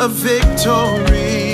a victory.